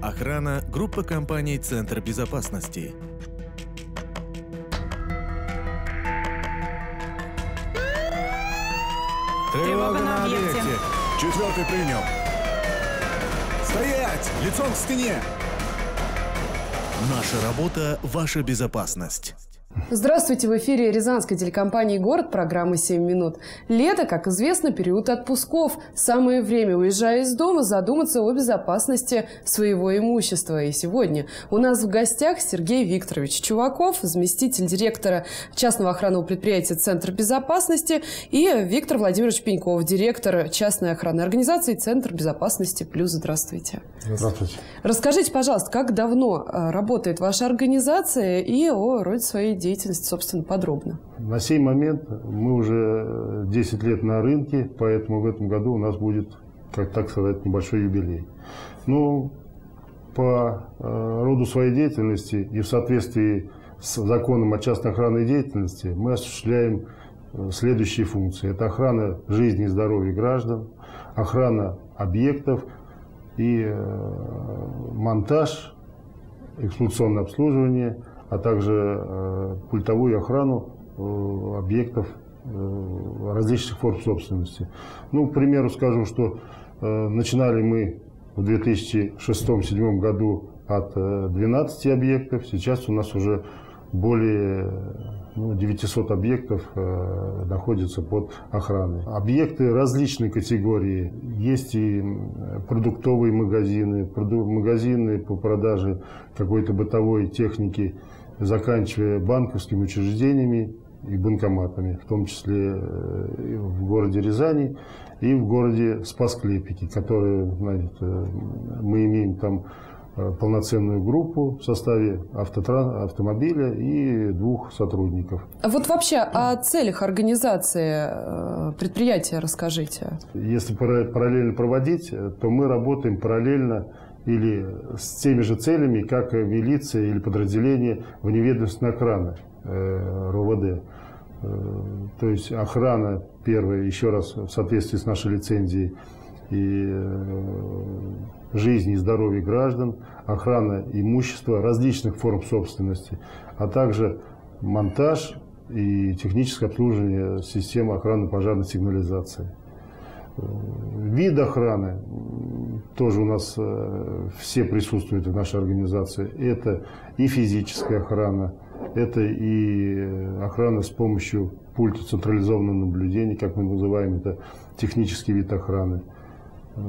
Охрана – группа компаний «Центр безопасности». Тревога на объекте. Четвертый принял. Стоять! Лицом к стене! Наша работа – ваша безопасность. Здравствуйте, в эфире Рязанской телекомпании «Город» программы «7 минут». Лето, как известно, период отпусков. Самое время, уезжая из дома, задуматься о безопасности своего имущества. И сегодня у нас в гостях Сергей Викторович Чуваков, заместитель директора частного охранного предприятия «Центр безопасности», и Виктор Владимирович Пеньков, директор частной охранной организации «Центр безопасности плюс». Здравствуйте. Здравствуйте. Расскажите, пожалуйста, как давно э, работает ваша организация и о роде своей деятельности, собственно, подробно. На сей момент мы уже 10 лет на рынке, поэтому в этом году у нас будет, как так сказать, небольшой юбилей. Ну, по э, роду своей деятельности и в соответствии с законом о частной охранной деятельности мы осуществляем э, следующие функции. Это охрана жизни и здоровья граждан, охрана объектов и э, монтаж, эксплуатационное обслуживание – а также э, пультовую охрану э, объектов э, различных форм собственности. Ну, к примеру, скажу, что начинали мы в 2006-2007 году от 12 объектов, сейчас у нас уже более ну, 900 объектов э, находятся под охраной. Объекты различной категории. Есть и продуктовые магазины, магазины по продаже какой-то бытовой техники заканчивая банковскими учреждениями и банкоматами, в том числе э, в городе Рязани и в городе Спасклепики, которые, знаете, мы имеем там э, полноценную группу в составе автотран... автомобиля и двух сотрудников. А вот вообще о целях организации э, предприятия расскажите. Если параллельно проводить, то мы работаем параллельно или с теми же целями, как милиция или подразделение вневедомственной охраны э, РОВД. Э, то есть охрана, первая, еще раз, в соответствии с нашей лицензией, и э, жизни и здоровья граждан, охрана имущества различных форм собственности, а также монтаж и техническое обслуживание системы охраны пожарной сигнализации. Вид охраны тоже у нас э, все присутствуют в нашей организации. Это и физическая охрана, это и охрана с помощью пульта централизованного наблюдения, как мы называем это, технический вид охраны. Э,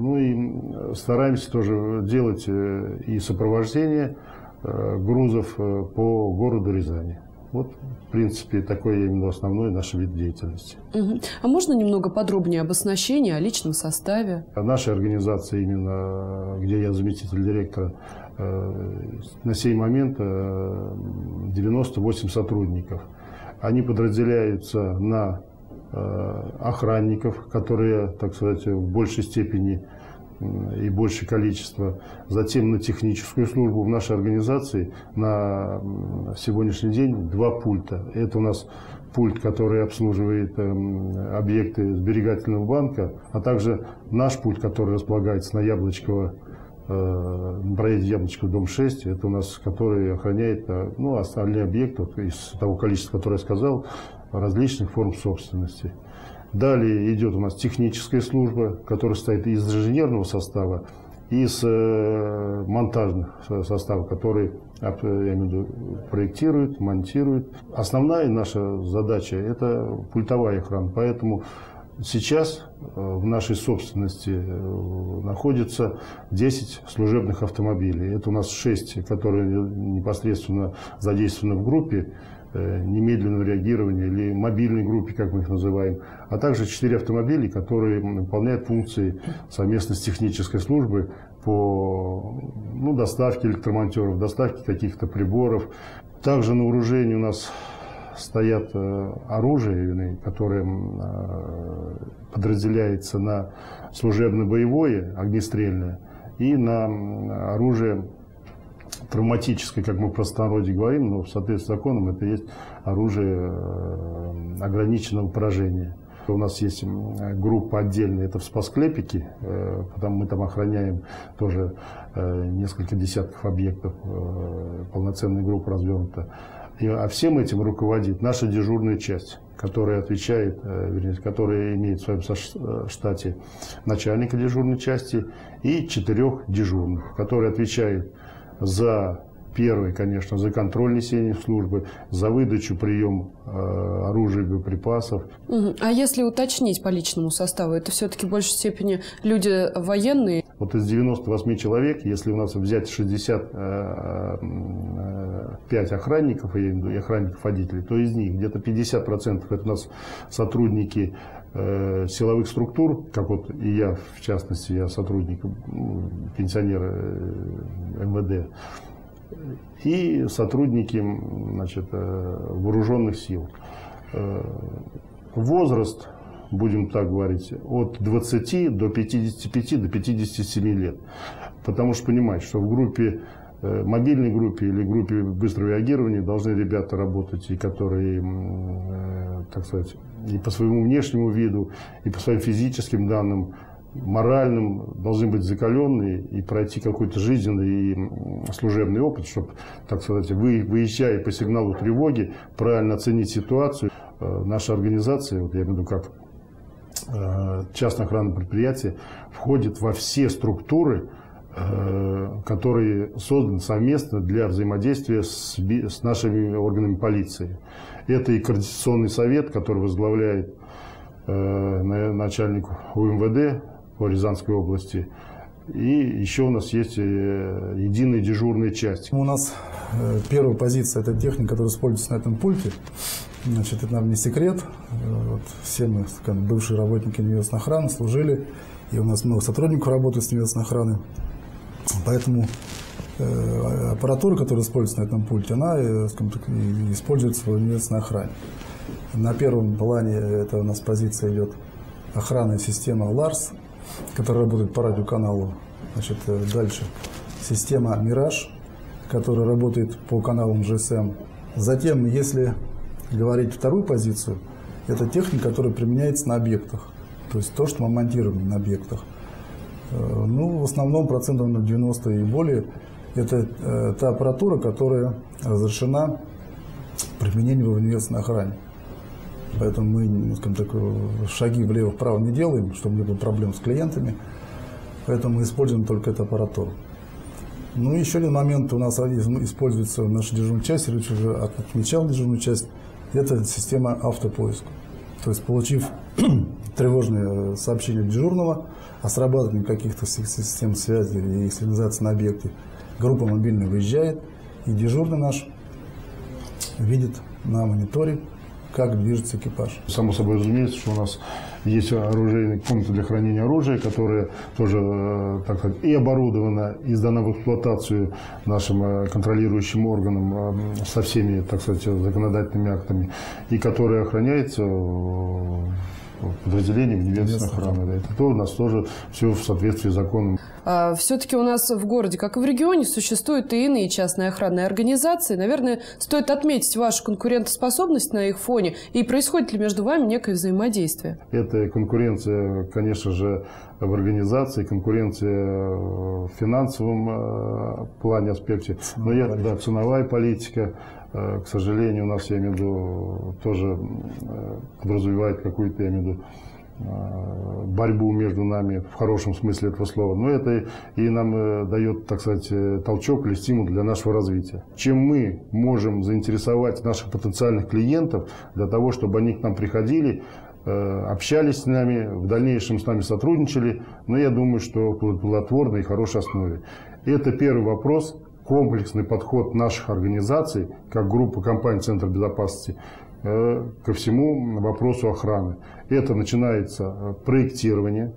ну и стараемся тоже делать э, и сопровождение грузов по городу Рязани. Вот, в принципе, такой именно основной наш вид деятельности. Угу. А можно немного подробнее об оснащении, о личном составе? Наша организация, именно где я заместитель директора, э, на сей момент 98 э, сотрудников. Они подразделяются на э, охранников, которые, так сказать, в большей степени и большее количество. Затем на техническую службу в нашей организации на сегодняшний день два пульта. Это у нас пульт, который обслуживает э, объекты сберегательного банка, а также наш пульт, который располагается на Яблочково, э, на проезде Яблочков, дом 6, это у нас, который охраняет э, ну, остальные объекты, из того количества, которое я сказал, различных форм собственности. Далее идет у нас техническая служба, которая состоит из инженерного состава из э, монтажных составов, которые я имею в виду, проектируют, монтируют. Основная наша задача – это пультовая охрана. Поэтому сейчас э, в нашей собственности э, находится 10 служебных автомобилей. Это у нас 6, которые непосредственно задействованы в группе немедленного реагирования или мобильной группе, как мы их называем, а также четыре автомобиля, которые выполняют функции совместно с технической службы по ну, доставке электромонтеров, доставке каких-то приборов. Также на вооружении у нас стоят оружие, которое подразделяется на служебно-боевое, огнестрельное, и на оружие травматическое, как мы в простонародье говорим, но в соответствии с законом это есть оружие ограниченного поражения. У нас есть группа отдельная, это в спасклепике, э, потому мы там охраняем тоже э, несколько десятков объектов, э, полноценная группа развернута. И, а всем этим руководит наша дежурная часть, которая отвечает, вернее, которая имеет в своем штате начальника дежурной части и четырех дежурных, которые отвечают за Первый, конечно, за контроль несения службы, за выдачу, прием э, оружия и боеприпасов. Угу. А если уточнить по личному составу, это все-таки в большей степени люди военные? Вот из 98 человек, если у нас взять 65 э, э, охранников, я имею в виду, и охранников-водителей, то из них где-то 50% это у нас сотрудники силовых структур, как вот и я, в частности, я сотрудник, пенсионер э, МВД, и сотрудники значит, э, вооруженных сил. Э, возраст, будем так говорить, от 20 до 55 до 57 лет. Потому что понимать, что в группе э, мобильной группе или группе быстрого реагирования должны ребята работать, и которые, так сказать, и по своему внешнему виду, и по своим физическим данным моральным должны быть закаленные и пройти какой-то жизненный и служебный опыт, чтобы, так сказать, вы, выезжая по сигналу тревоги, правильно оценить ситуацию. Э, наша организация, вот я имею в виду как э, частное охранное предприятие, входит во все структуры, э, которые созданы совместно для взаимодействия с, с нашими органами полиции. Это и Координационный совет, который возглавляет начальник УМВД по Рязанской области. И еще у нас есть э, единая дежурная часть. У нас э, первая позиция – это техника, которая используется на этом пульте. Значит, это, наверное, не секрет. Э, вот все мы, как бывшие работники невестной охраны, служили. И у нас много сотрудников работают с невестной охраны. Поэтому аппаратура, которая используется на этом пульте, она так, используется в невестной охране. На первом плане это у нас позиция идет охранная система LARS, который работает по радиоканалу. Значит, э, дальше система «Мираж», которая работает по каналам GSM. Затем, если говорить вторую позицию, это техника, которая применяется на объектах. То есть то, что мы монтируем на объектах. Э, ну, в основном процентов на 90 и более это э, та аппаратура, которая разрешена применению в университетной охране. Поэтому мы, ну, скажем так, шаги влево-вправо не делаем, чтобы не было проблем с клиентами. Поэтому мы используем только эту аппаратуру. Ну еще один момент у нас используется в нашей дежурной части, Рич уже отмечал дежурную часть, это система автопоиска. То есть, получив тревожное сообщение дежурного о срабатывании каких-то систем связи и сигнализации на объекте, группа мобильная выезжает, и дежурный наш видит на мониторе как движется экипаж. Само собой разумеется, что у нас есть оружейные комнаты для хранения оружия, которая тоже, э, так сказать, и оборудована, и сдана в эксплуатацию нашим э, контролирующим органам э, со всеми, так сказать, законодательными актами, и которая охраняется подразделением небесной охраны. Да. Это то у нас тоже все в соответствии с законом. А, все-таки у нас в городе, как и в регионе, существуют и иные частные охранные организации. Наверное, стоит отметить вашу конкурентоспособность на их фоне. И происходит ли между вами некое взаимодействие? Это конкуренция, конечно же, в организации, конкуренция в финансовом э, плане аспекте. Но я, да, ценовая политика. Э, к сожалению, у нас, я имею в виду, тоже э, подразумевает какую-то, я имею в виду, э, борьбу между нами в хорошем смысле этого слова. Но это и нам дает, так сказать, толчок или стимул для нашего развития. Чем мы можем заинтересовать наших потенциальных клиентов для того, чтобы они к нам приходили, общались с нами, в дальнейшем с нами сотрудничали, но я думаю, что плодотворной и хорошей основе. Это первый вопрос, комплексный подход наших организаций, как группа компаний Центр безопасности, э, ко всему вопросу охраны. Это начинается э, проектирование,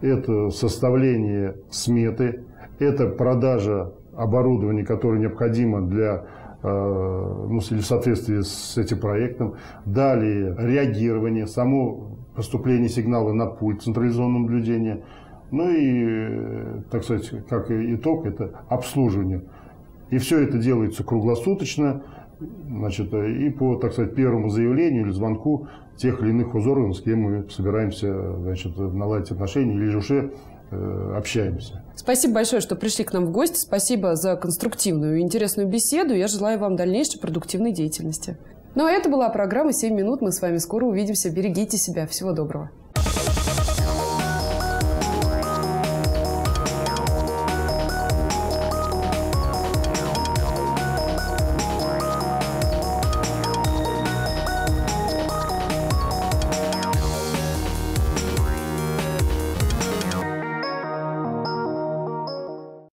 это составление сметы, это продажа оборудования, которое необходимо для ну, или в соответствии с этим проектом. Далее реагирование, само поступление сигнала на пульт, централизованное наблюдение. Ну и, так сказать, как итог, это обслуживание. И все это делается круглосуточно, значит, и по, так сказать, первому заявлению или звонку тех или иных узоров, с кем мы собираемся значит, наладить отношения или уже э, общаемся. Спасибо большое, что пришли к нам в гости. Спасибо за конструктивную и интересную беседу. Я желаю вам дальнейшей продуктивной деятельности. Ну а это была программа «7 минут». Мы с вами скоро увидимся. Берегите себя. Всего доброго.